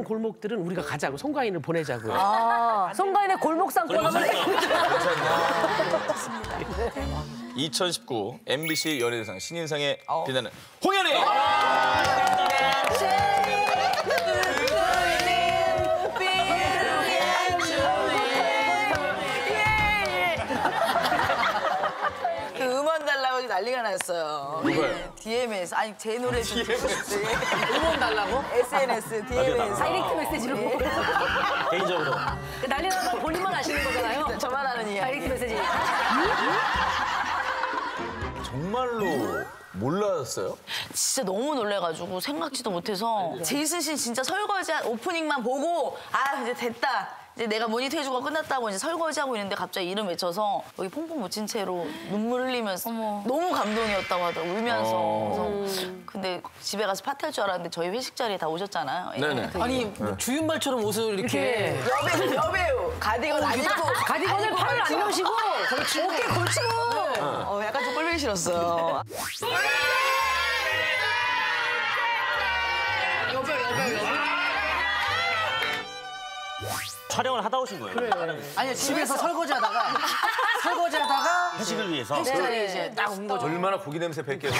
골목들은 우리가 가자고 송가인을 보내자고요. 아, 송가인의 골목상권 한번 2019 MBC 연예대상 신인상에 빛나는 홍현희! 달라고 난리가 났어요. 누가요? DM에서 아니 제 노래 좀 듣고 싶지. 응원 달라고? SNS DM에서 direct message로 개인적으로 난리 나서 본인만 아시는 거잖아요. 저만 하는 direct 이야기. 메시지. 정말로 몰랐어요? 진짜 너무 놀래가지고 생각지도 못해서 제이슨 씨 진짜 설거지 한 오프닝만 보고 아 이제 됐다. 이제 내가 모니터 해주고 끝났다고 이제 설거지하고 있는데 갑자기 이름 외쳐서 여기 퐁퐁 묻힌 채로 눈물 흘리면서 너무 감동이었다고 하더라고 울면서. 그래서 근데 집에 가서 파티할 줄 알았는데 저희 회식 자리에 다 오셨잖아요. 네네. 아니 주윤발처럼 옷을 이렇게. 여배우 여배우. 가디건 안 입고. 가디건을 팔을 안 여시고 어깨 걸치고. 어, 약간 좀 꼴보기 싫었어요. 촬영을 하다 오신 거예요. 아니 집에서 설거지하다가 설거지하다가 회식을 위해서. 회식 자리에 이제 딱 온 거죠. 얼마나 고기 냄새 뱉겠어.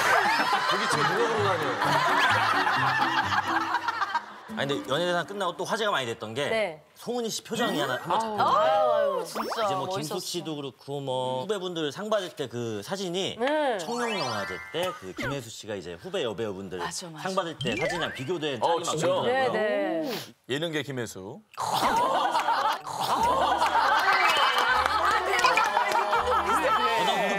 고기 누가 그러고 다녀. 아니 근데 연예대상 끝나고 또 화제가 많이 됐던 게 네. 송은이 씨 표정이 하나 한번 잡혔는데 아유 진짜 이제 뭐. 김숙 씨도 그렇고 뭐 후배분들 상 받을 때 그 사진이 네. 청룡영화제 때 그 김혜수 씨가 이제 후배 여배우분들 맞아, 맞아. 상 받을 때 사진이랑 비교된 어, 짤이 막 진짜? 보이더라고요. 네, 네. 예능계 김혜수.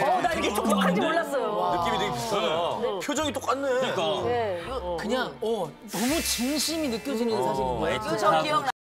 어, 나 이게 촉촉한지 몰랐어요. 느낌이 되게 비슷하다. 표정이 똑같네. 그러니까 네. 그냥 어 너무 진심이 느껴지는 사진인 거예요. 저 기억나.